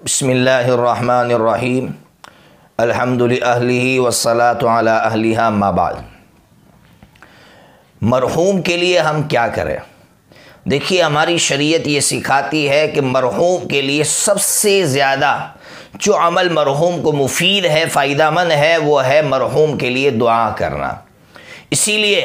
बसमीम अल्हम्दुलिल्लाहि वस्सलातु अला अहलिहा माबाद मरहूम के लिए हम क्या करें देखिए हमारी शरीयत ये सिखाती है कि मरहूम के लिए सबसे ज़्यादा जो अमल मरहूम को मुफीद है फ़ायदा मंद है वो है मरहूम के लिए दुआ करना इसीलिए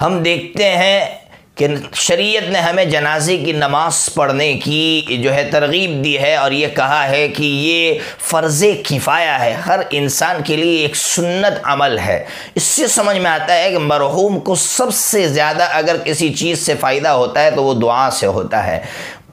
हम देखते हैं कि शरीयत ने हमें जनाजे की नमाज़ पढ़ने की जो है तरगीब दी है और ये कहा है कि ये फ़र्ज़ किफ़ाया है। हर इंसान के लिए एक सुन्नत अमल है। इससे समझ में आता है कि मरहूम को सबसे ज़्यादा अगर किसी चीज़ से फ़ायदा होता है तो वो दुआ से होता है।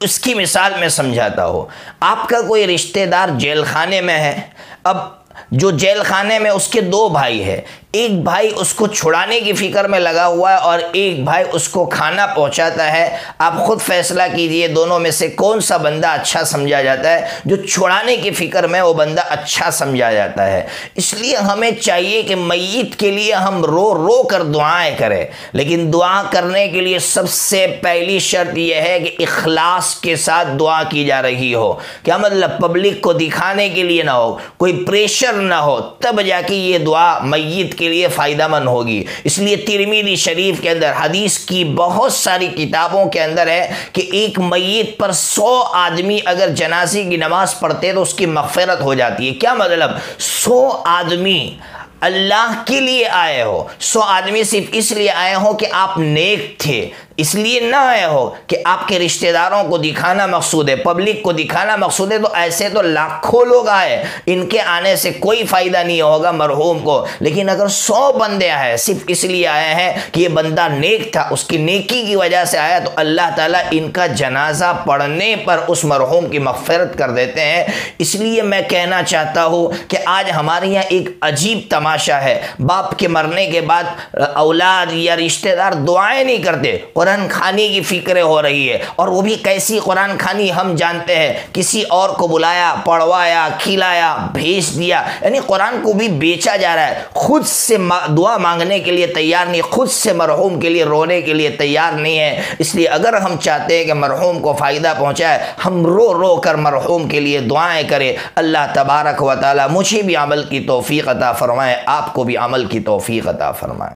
उसकी मिसाल मैं समझाता हूँ। आपका कोई रिश्तेदार जेल खाने में है। अब जो जेल खाने में उसके दो भाई है एक भाई उसको छुड़ाने की फ़िक्र में लगा हुआ है और एक भाई उसको खाना पहुंचाता है। आप खुद फैसला कीजिए, दोनों में से कौन सा बंदा अच्छा समझा जाता है? जो छुड़ाने की फ़िक्र में वो बंदा अच्छा समझा जाता है। इसलिए हमें चाहिए कि मैत के लिए हम रो रो कर दुआएँ करें। लेकिन दुआ करने के लिए सबसे पहली शर्त यह है कि इखलास के साथ दुआ की जा रही हो। क्या मतलब? पब्लिक को दिखाने के लिए ना हो। कोई प्रेशर ना हो। तब जाके ये दुआ मैत के लिए फ़ायदा मंद होगी। इसलिए तिरमिदी शरीफ के अंदर, हदीस की बहुत सारी किताबों के अंदर है कि एक मैत पर सौ आदमी अगर जनाजी की नमाज़ पढ़ते तो उसकी मफ़रत हो जाती है। क्या मतलब? सौ आदमी अल्लाह के लिए आए हो। सो आदमी सिर्फ़ इसलिए आए हो कि आप नेक थे। इसलिए ना आया हो कि आपके रिश्तेदारों को दिखाना मकसूद है, पब्लिक को दिखाना मकसूद है तो ऐसे तो लाखों लोग आए, इनके आने से कोई फ़ायदा नहीं होगा मरहूम को। लेकिन अगर सौ बंदे आए, सिर्फ़ इसलिए आए हैं कि ये बंदा नेक था, उसकी नेकी की वजह से आया तो अल्लाह ताला इनका जनाजा पढ़ने पर उस मरहूम की मफ़रत कर देते हैं। इसलिए मैं कहना चाहता हूँ कि आज हमारे यहाँ एक अजीब तमाशा है। बाप के मरने के बाद औलाद या रिश्तेदार दुआएँ नहीं करते कुरान खानी की फ़िक्र हो रही है। और वो भी कैसी कुरान खानी हम जानते हैं। किसी और को बुलाया, पढ़वाया, खिलाया, भेज दिया, यानी कुरान को भी बेचा जा रहा है। खुद से दुआ मांगने के लिए तैयार नहीं, खुद से मरहूम के लिए रोने के लिए तैयार नहीं है। इसलिए अगर हम चाहते हैं कि मरहूम को फ़ायदा पहुँचाए, हम रो रो कर मरहूम के लिए दुआएँ करें। अल्लाह तबारक व ताली मुझे भी अमल की तोफ़ी अता फ़रमाए, आपको भी अमल की तोफ़ी अता फ़रमाए।